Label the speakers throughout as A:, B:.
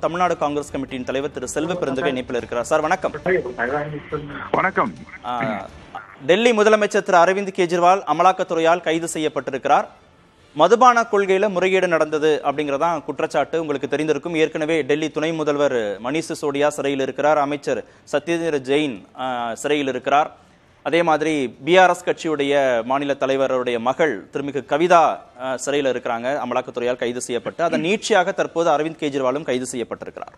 A: தமிழ்நாடு காங்கிரஸ் கமிட்டியின் தலைவர் திரு செல்வ பெருந்தகை இணைப்பில் இருக்கிறார். சார் வணக்கம்.
B: வணக்கம்.
A: டெல்லி முதலமைச்சர் திரு அரவிந்த் கெஜ்ரிவால் அமலாக்கத்துறையால் கைது செய்யப்பட்டிருக்கிறார். மதுபான கொள்கையில முறைகேடு நடந்தது அப்படிங்கறதான் குற்றச்சாட்டு உங்களுக்கு தெரிந்திருக்கும். ஏற்கனவே டெல்லி துணை முதல்வர் மணீஷ் சிசோடியா சிறையில் இருக்கிறார். அமைச்சர் சத்யேந்திர ஜெயின் சிறையில் இருக்கிறார். அதே மாதிரி பிஆர்எஸ் கட்சியுடைய மாநில தலைவருடைய மகள் திருமிகு கவிதா சிறையில் இருக்கிறாங்க. அமலாக்கத்துறையால் கைது செய்யப்பட்டு அதன் நீட்சியாக தற்போது அரவிந்த் கெஜ்ரிவாலும் கைது செய்யப்பட்டிருக்கிறார்.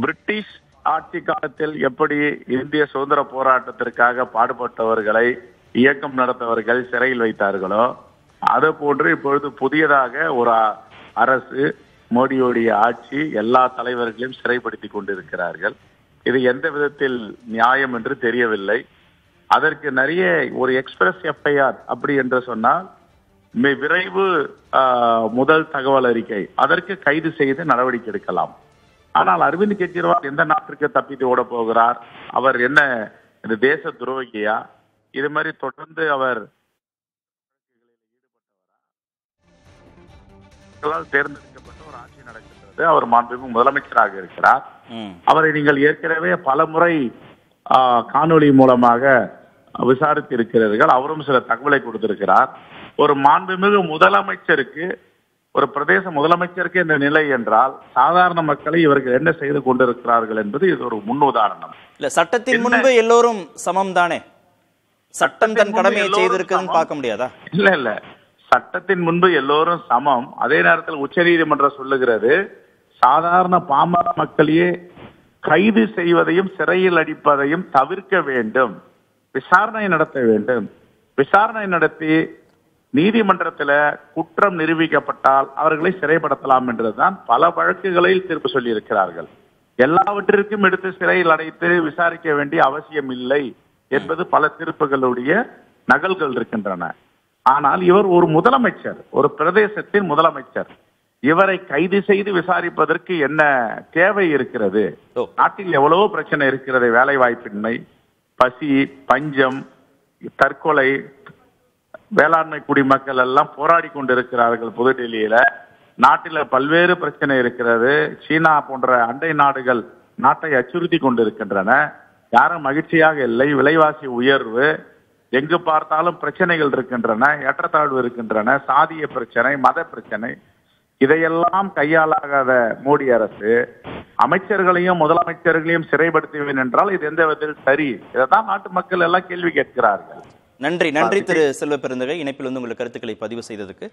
B: பிரிட்டிஷ் ஆட்சி காலத்தில் எப்படி இந்திய சுதந்திர போராட்டத்திற்காக பாடுபட்டவர்களை இயக்கம் நடத்தவர்கள் சிறையில் வைத்தார்களோ அது போன்று இப்பொழுது புதியதாக ஒரு அரசு மோடியுடைய ஆட்சி எல்லா தலைவர்களையும் சிறைப்படுத்தி கொண்டிருக்கிறார்கள். இது எந்த விதத்தில் நியாயம் என்று தெரியவில்லை. அதற்கு நிறைய ஒரு எக்ஸ்பிரஸ் எஃப்ஐஆர் அப்படி என்று சொன்னால் விரைவு முதல் தகவல் அறிக்கை. அதற்கு கைது செய்து நடவடிக்கை எடுக்கலாம். ஆனால் அரவிந்த் கெஜ்ரிவால் எந்த நாட்டிற்கு தப்பித்து ஓட போகிறார்? அவர் என்ன இந்த தேச துரோகியா? இது மாதிரி தொடர்ந்து அவர் தேர்ந்தெடுக்கப்பட்ட ஒரு ஆட்சி நடக்கின்றது. அவர் மாண்புமிகு முதலமைச்சராக இருக்கிறார். அவரை நீங்கள் ஏற்கனவே பல முறை காணொளி மூலமாக விசாரித்து இருக்கிறீர்கள் அவரும் சில தகவலை கொடுத்திருக்கிறார். ஒரு மாண்புமிகு முதலமைச்சருக்கு ஒரு பிரதேச முதலமைச்சருக்கு இந்த நிலை என்றால் சாதாரண மக்களை இவர்கள் என்ன செய்து கொண்டிருக்கிறார்கள் என்பது இது ஒரு முன்னுதாரணம்
A: இல்ல சட்டத்தின் முன்பு எல்லோரும் சமம் தானே சட்டம் தன் கடமையை செய்திருக்குன்னு. பார்க்க முடியாதா?
B: இல்ல இல்ல. சட்டத்தின் முன்பு எல்லோரும் சமம். அதே நேரத்தில் உச்சநீதிமன்றம் சொல்லுகிறது சாதாரண பாமர மக்களையே கைது செய்வதையும் சிறையில் அடிப்பதையும் தவிர்க்க வேண்டும். விசாரணை நடத்த வேண்டும். விசாரணை நடத்தி நீதிமன்றத்தில் குற்றம் நிரூபிக்கப்பட்டால் அவர்களை சிறைப்படுத்தலாம் என்றுதான் பல வழக்குகளில் தீர்ப்பு சொல்லியிருக்கிறார்கள். எல்லாவற்றிற்கும் எடுத்து சிறையில் அடைத்து விசாரிக்க வேண்டிய அவசியம் இல்லை என்பது பல தீர்ப்புகளுடைய நகல்கள் இருக்கின்றன. ஆனால் இவர் ஒரு முதலமைச்சர் ஒரு பிரதேசத்தின் முதலமைச்சர். இவரை கைது செய்து விசாரிப்பதற்கு என்ன தேவை இருக்கிறது. நாட்டில் எவ்வளவோ பிரச்சனை இருக்கிறது வேலை வாய்ப்பின்மை பசி பஞ்சம் தற்கொலை வேளாண்மை குடிமக்கள் எல்லாம் போராடி கொண்டிருக்கிறார்கள் புதுடெல்லியில. நாட்டில பல்வேறு பிரச்சனை இருக்கிறது. சீனா போன்ற அண்டை நாடுகள் நாட்டை அச்சுறுத்தி கொண்டிருக்கின்றன. யாரும் மகிழ்ச்சியாக இல்லை. விலைவாசி உயர்வு. எங்கு பார்த்தாலும் பிரச்சனைகள் இருக்கின்றன ஏற்றத்தாழ்வு இருக்கின்றன. சாதிய பிரச்சனை மத பிரச்சனை. இதையெல்லாம் கையாளாகாத மோடி அரசு அமைச்சர்களையும் முதலமைச்சர்களையும் சிறைப்படுத்துவேன் என்றால் இது எந்த விதத்தில் சரி? இதைத்தான் நாட்டு மக்கள் எல்லாம் கேள்வி கேட்கிறார்கள்.
A: நன்றி நன்றி திரு செல்வ பெருந்தகை. இணைப்பில் வந்து உங்கள் கருத்துக்களை பதிவு செய்ததுக்கு